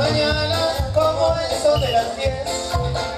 mañana como eso de las 10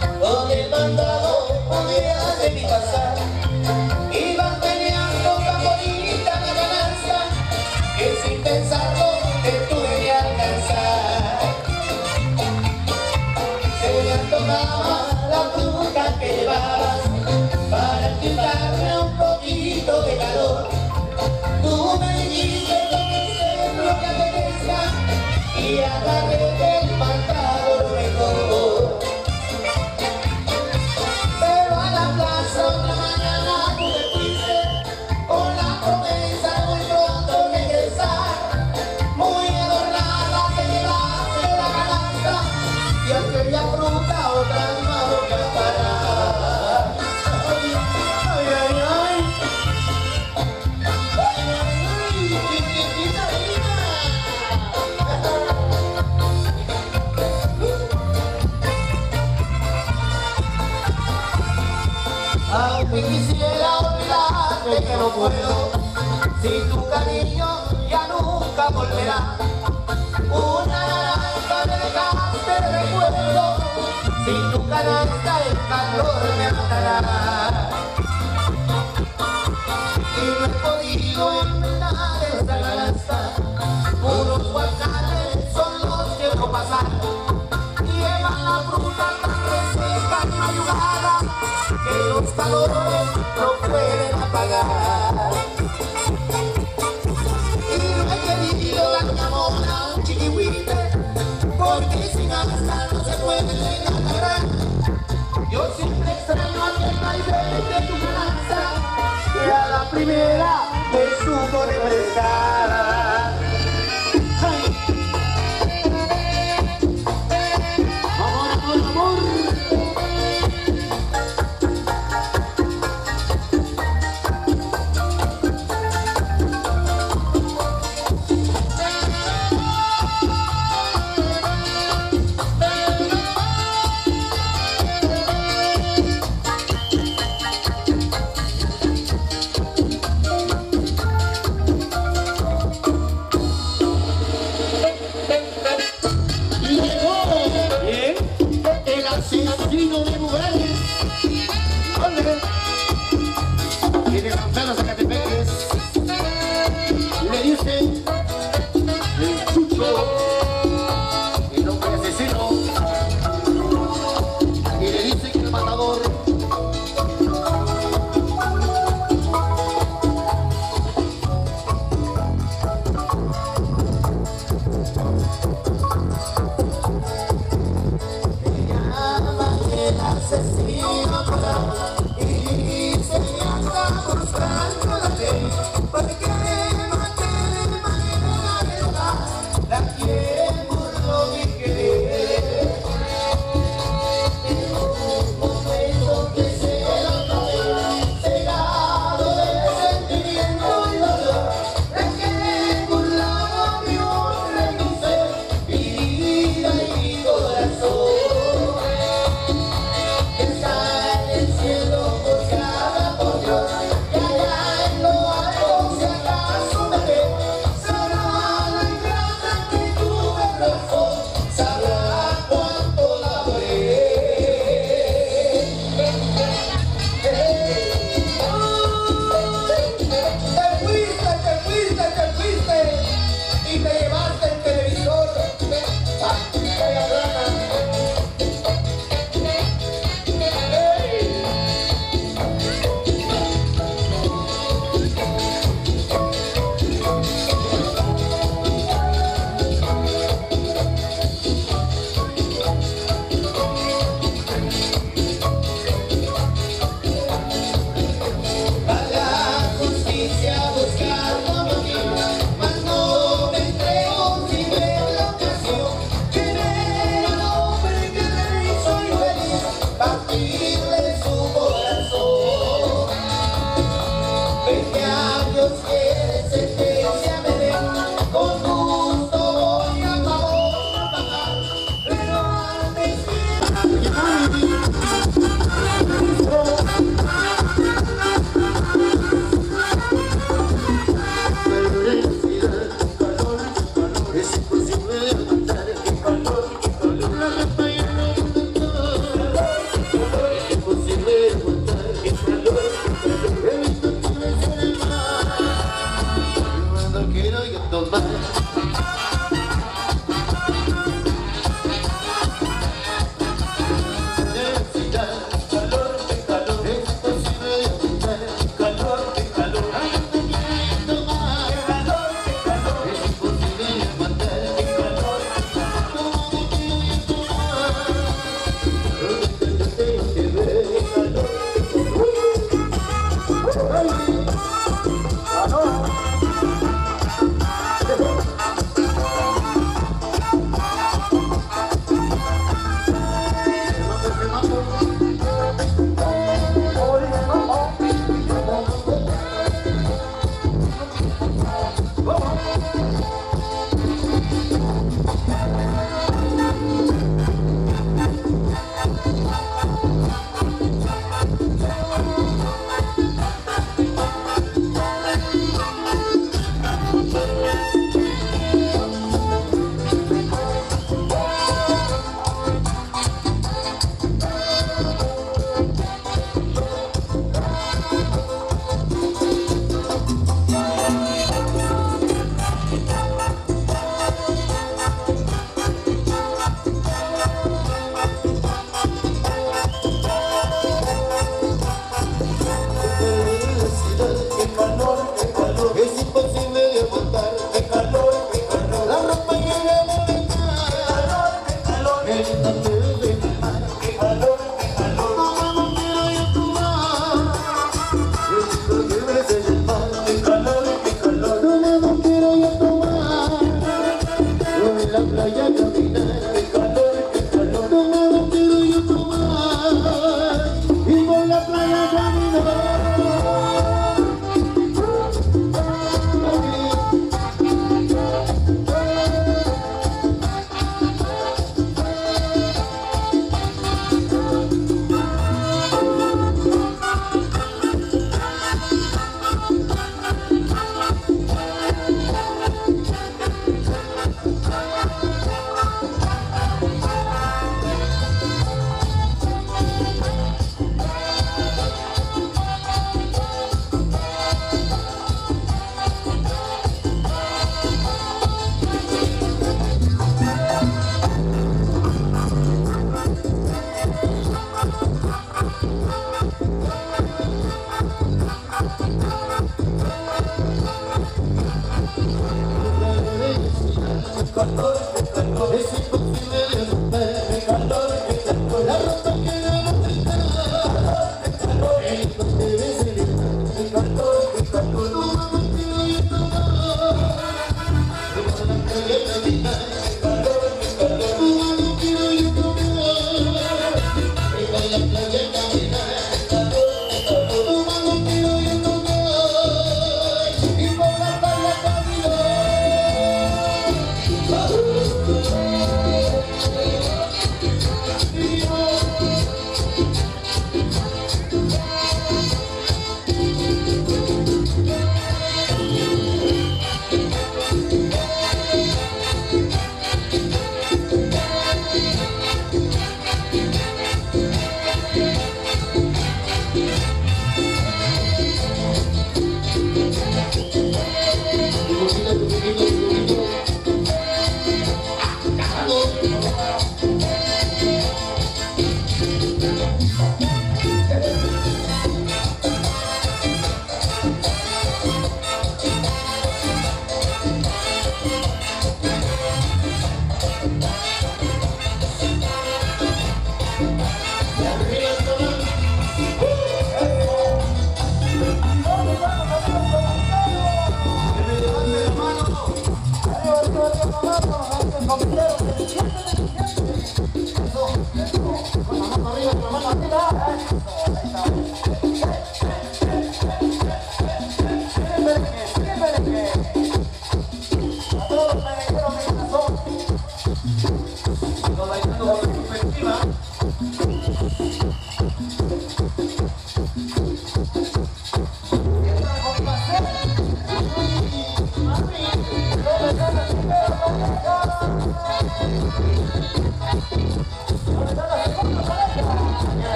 si tu cariño ya nunca volverá. Una naranja me dejaste de recuerdo, si tu canasta el calor me matará. Y no he podido inventar esa canasta, unos guacales son los que dejo pasar. Llevan la fruta tan reseca y mayugada, que los calores Ay, a la primera me supo regresar.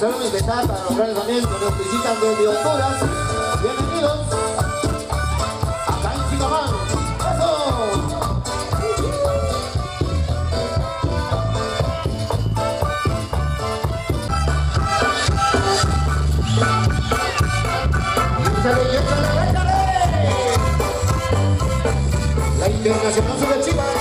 Solemos empezar para nombrarles también que nos visitan desde Honduras. Bienvenidos. Acá en Chicamán. ¡Eso! La Internacional sobre Chivas.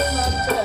Música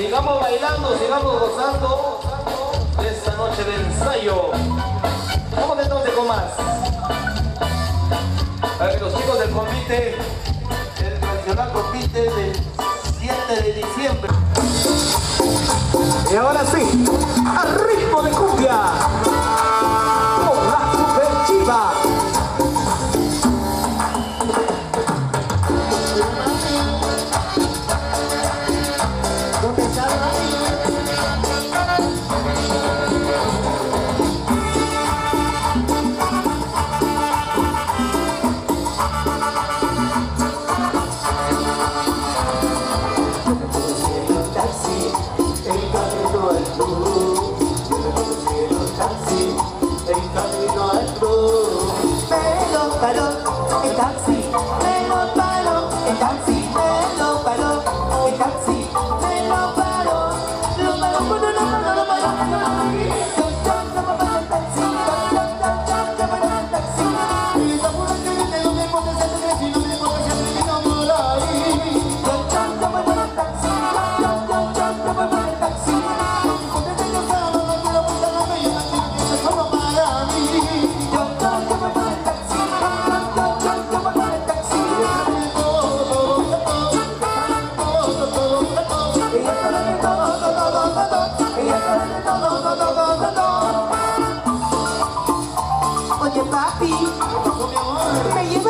Sigamos bailando, sigamos gozando de esta noche de ensayo. Vamos entonces con más. A ver, los chicos del convite, el tradicional convite del 7 de diciembre. Y ahora sí, a ritmo de cumbia.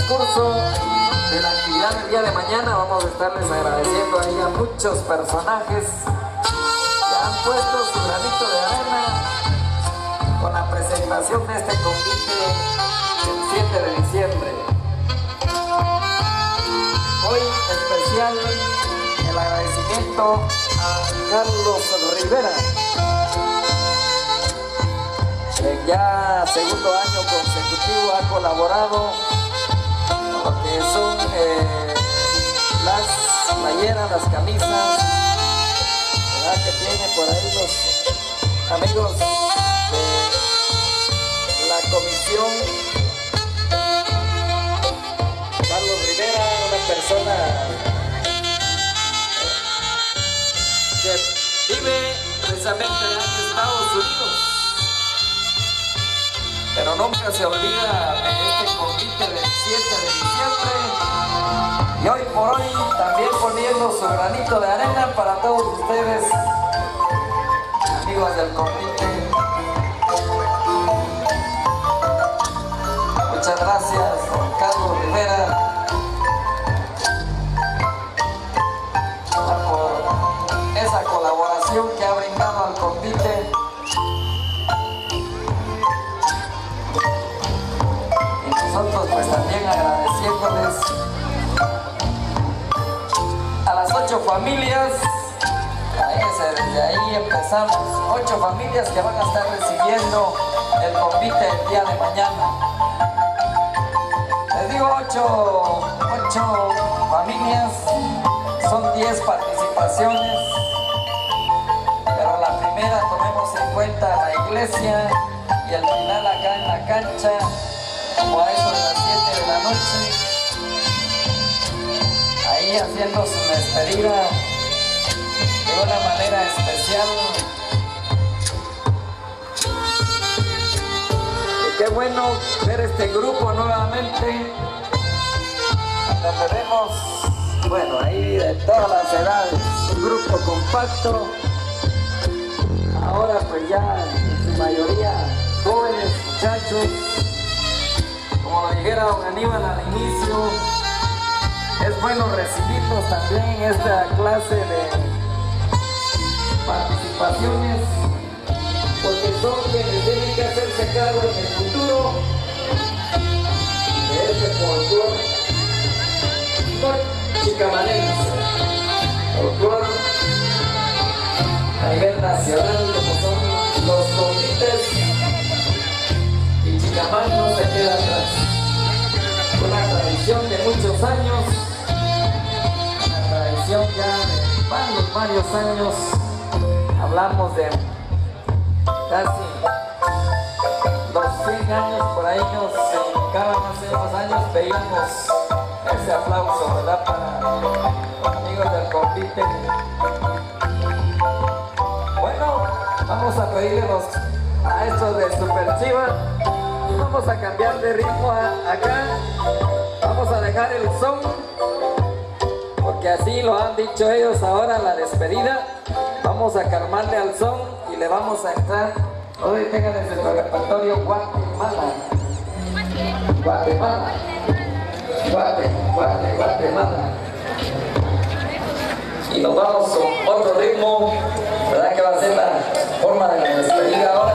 transcurso de la actividad del día de mañana vamos a estarles agradeciendo a muchos personajes que han puesto su granito de arena con la presentación de este convite el 7 de diciembre. Hoy especial el agradecimiento a Carlos Rivera en ya segundo año consecutivo ha colaborado son eh, las playeras, las camisas, ¿verdad? que tiene por ahí los amigos de la comisión. Carlos Rivera, una persona que vive precisamente en Estados Unidos pero nunca se olvida este convite del 7 de diciembre. Y hoy por hoy también poniendo su granito de arena para todos ustedes amigos del convite familias, desde ahí empezamos, ocho familias que van a estar recibiendo el convite el día de mañana. Les digo ocho, ocho familias, son diez participaciones, pero la primera tomemos en cuenta la iglesia y el final acá en la cancha. Como a eso de las 7 de la noche, haciendo su despedida de una manera especial. Y qué bueno ver este grupo nuevamente, donde vemos, bueno, ahí de todas las edades, un grupo compacto, ahora pues ya en su mayoría jóvenes muchachos, como lo dijera don Aníbal al inicio, es bueno recibirlos también esta clase de participaciones, porque son quienes tienen que hacerse cargo en el futuro de este folclore chicamanense, folclore a nivel nacional, como son los convites y Chicamán no se queda atrás. Una tradición de muchos años, ya de varios, varios años, hablamos de casi 200 años, por ahí nos indicaban hace unos años, veíamos ese aplauso, ¿verdad? Para los amigos del convite. Bueno, vamos a pedirle a estos de Super Chiva. Vamos a cambiar de ritmo acá. Vamos a dejar el son porque así lo han dicho ellos ahora la despedida. Vamos a calmarle al son y le vamos a entrar. Hoy tengan en su repertorio Guatemala. Guatemala. Guate, Guate, Guatemala. Y nos vamos con otro ritmo, ¿verdad? Que va a ser la forma de la despedida ahora.